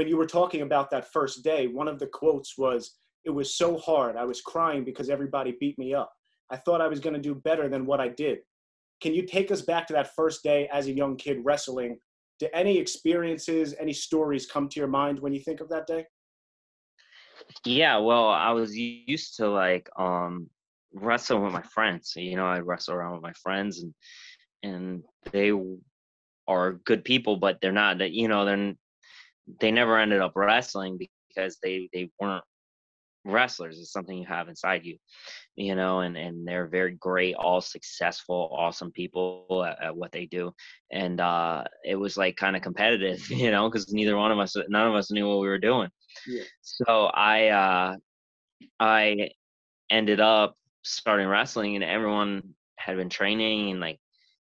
when you were talking about that first day, one of the quotes was, It was so hard. I was crying because everybody beat me up. I thought I was going to do better than what I did. Can you take us back to that first day as a young kid wrestling? Do any experiences, any stories come to your mind when you think of that day? Yeah, well, I was used to like um wrestle with my friends. You know, I wrestle around with my friends and and they are good people, but they're not that you know, they're they never ended up wrestling because they they weren't wrestlers it's something you have inside you you know and and they're very great all successful awesome people at, at what they do and uh it was like kind of competitive you know because neither one of us none of us knew what we were doing yeah. so i uh i ended up starting wrestling and everyone had been training and like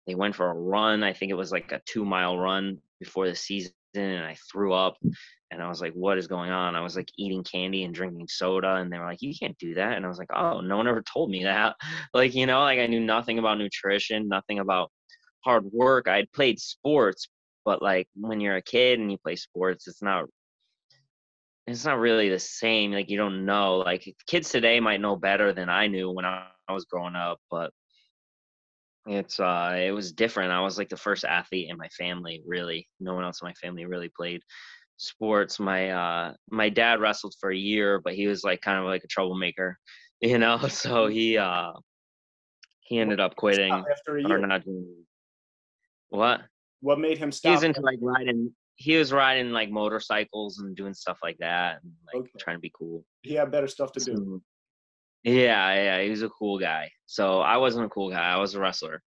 they went for a run i think it was like a two mile run before the season and I threw up and I was like, what is going on? I was like eating candy and drinking soda and they were like, you can't do that. And I was like, oh, no one ever told me that. Like, you know, like I knew nothing about nutrition, nothing about hard work. I'd played sports, but like when you're a kid and you play sports, it's not it's not really the same. Like you don't know. Like kids today might know better than I knew when I was growing up, but it's uh it was different. I was like the first athlete in my family, really. No one else in my family really played sports. My uh my dad wrestled for a year, but he was like kind of like a troublemaker, you know. So mm-hmm. he uh he ended up quitting after a year. or not doing what? What made him stop? He was into like riding he was riding like motorcycles and doing stuff like that and like okay. trying to be cool. He had better stuff to do. Yeah, yeah, he was a cool guy. So I wasn't a cool guy. I was a wrestler.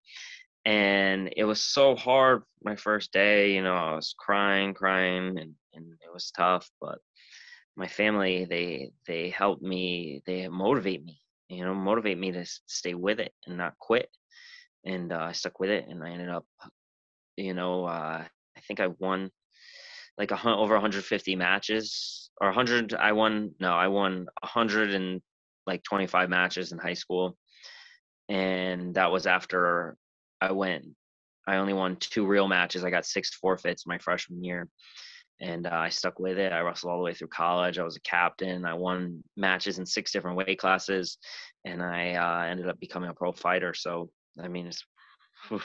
And it was so hard my first day, you know, I was crying, crying and, and it was tough, but my family they they helped me, they motivate me, you know, motivate me to stay with it and not quit. And uh, I stuck with it and I ended up you know, uh, I think I won like a over 150 matches or 100 I won no, I won 100 and like 25 matches in high school. And that was after I went, I only won two real matches. I got six forfeits my freshman year. And uh, I stuck with it. I wrestled all the way through college. I was a captain. I won matches in six different weight classes. And I uh, ended up becoming a pro fighter. So, I mean, it's, whew,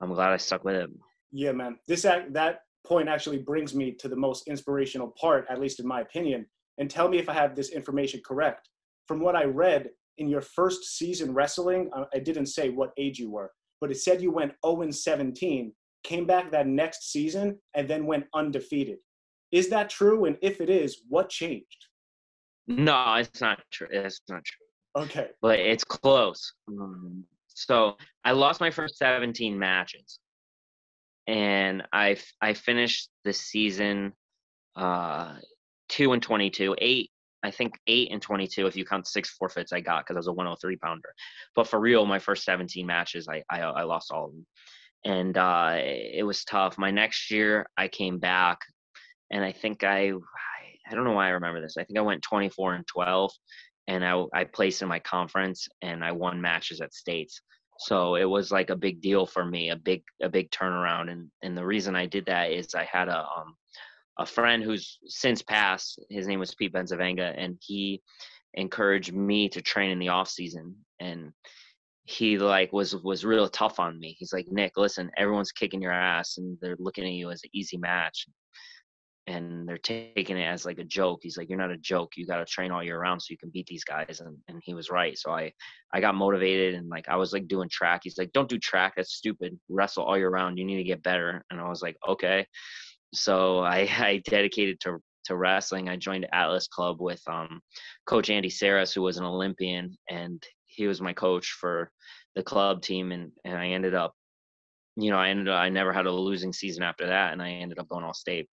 I'm glad I stuck with it. Yeah, man. This act, that point actually brings me to the most inspirational part, at least in my opinion. And tell me if I have this information correct from what I read in your first season wrestling, I didn't say what age you were, but it said you went 0 17, came back that next season, and then went undefeated. Is that true? And if it is, what changed? No, it's not true. It's not true. Okay. But it's close. Um, so I lost my first 17 matches. And I I finished the season uh, two and 22, eight I think eight and 22 if you count six forfeits I got because I was a 103 pounder. But for real, my first 17 matches, I I, I lost all of them, and uh, it was tough. My next year, I came back, and I think I I don't know why I remember this. I think I went 24 and 12, and I I placed in my conference, and I won matches at states. So it was like a big deal for me, a big a big turnaround, and and the reason I did that is I had a um a friend who's since passed. His name was Pete Benzavanga, and he encouraged me to train in the off season. And he like was was real tough on me. He's like, Nick, listen, everyone's kicking your ass, and they're looking at you as an easy match, and they're taking it as like a joke. He's like, you're not a joke. You got to train all year round so you can beat these guys. And and he was right. So I I got motivated and like I was like doing track. He's like, don't do track. That's stupid. Wrestle all year round. You need to get better. And I was like, okay so I, I dedicated to to wrestling. I joined Atlas Club with um, Coach Andy Seras, who was an Olympian, and he was my coach for the club team. And and I ended up, you know, I ended up I never had a losing season after that, and I ended up going all state.